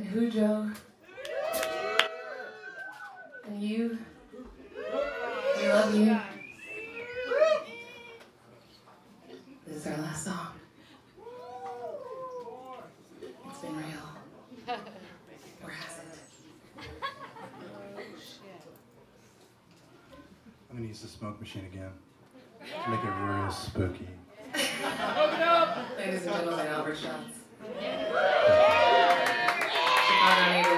and Hujo. And you. We love you. This is our last song. It's been real. Or has it? I'm gonna use the smoke machine again to make it real spooky. Ladies and gentlemen, Albert Schatz. Chicago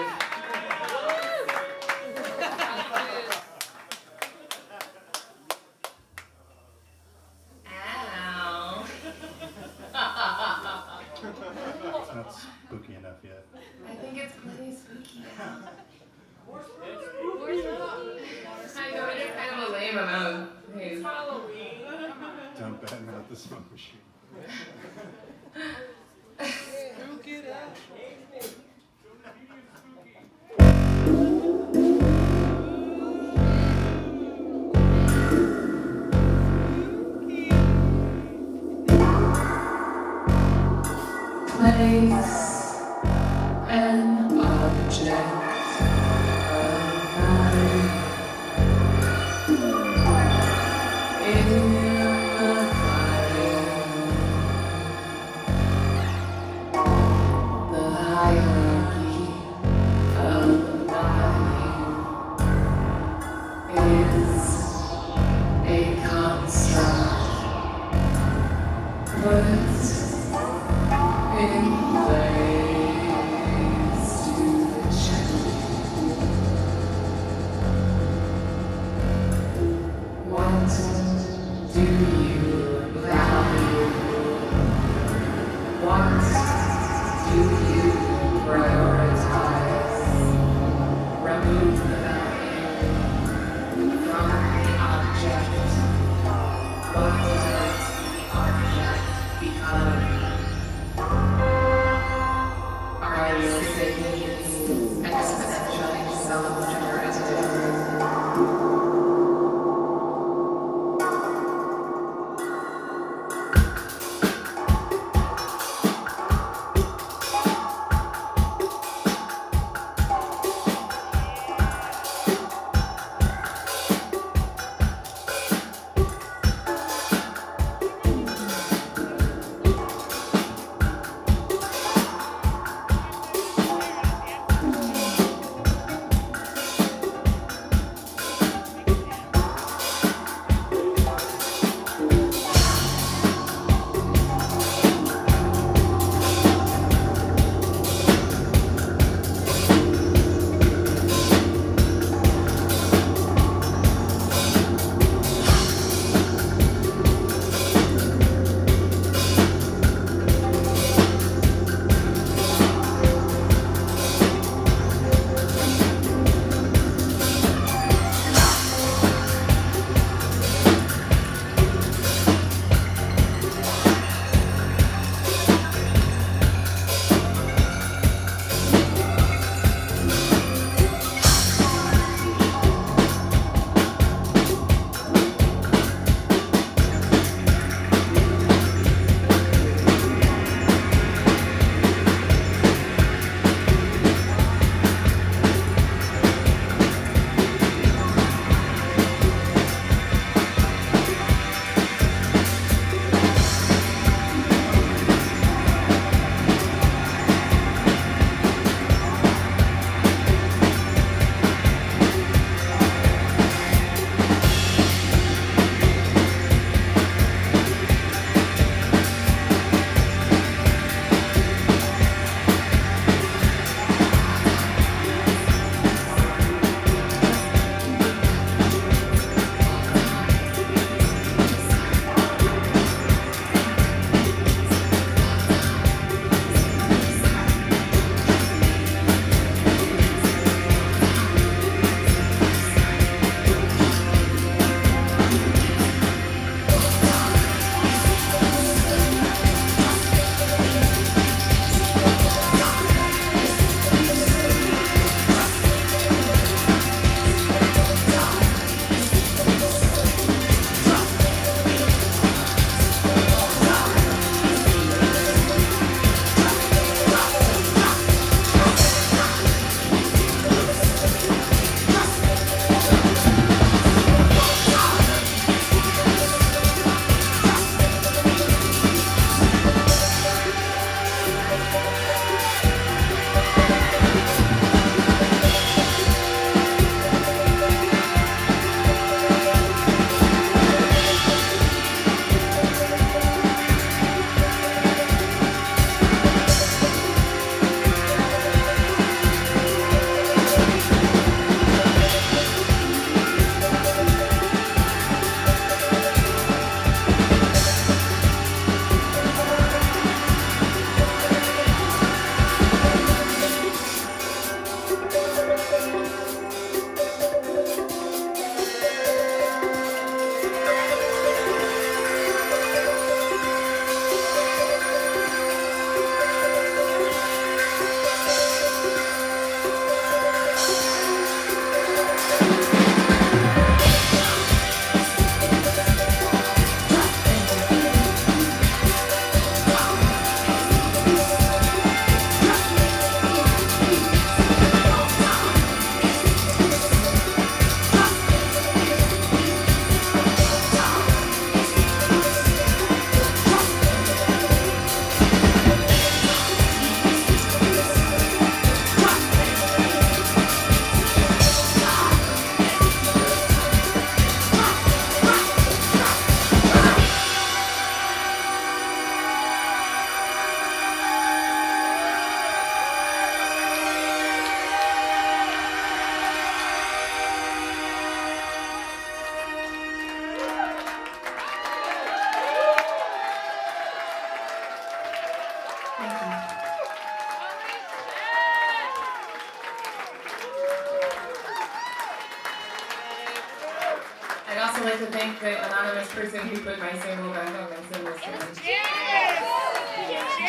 person who put my single back on my single stand.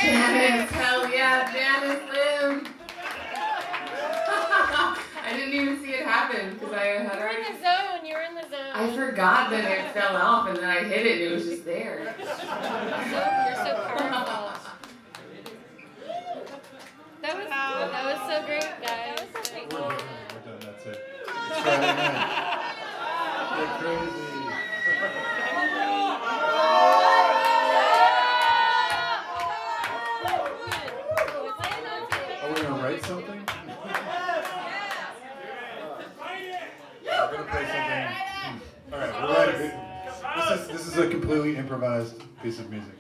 Janice, hell yeah, Janice Lim. I didn't even see it happen because I had already. You were in the zone. You were in the zone. I forgot that it fell off and then I hit it and it was just there. You're so powerful. That was that was so great, guys. Thank We're you. done. We're done. That's it. It's Friday night. Get crazy. We're gonna play something. Hmm. All right, we're ready. This is this is a completely improvised piece of music.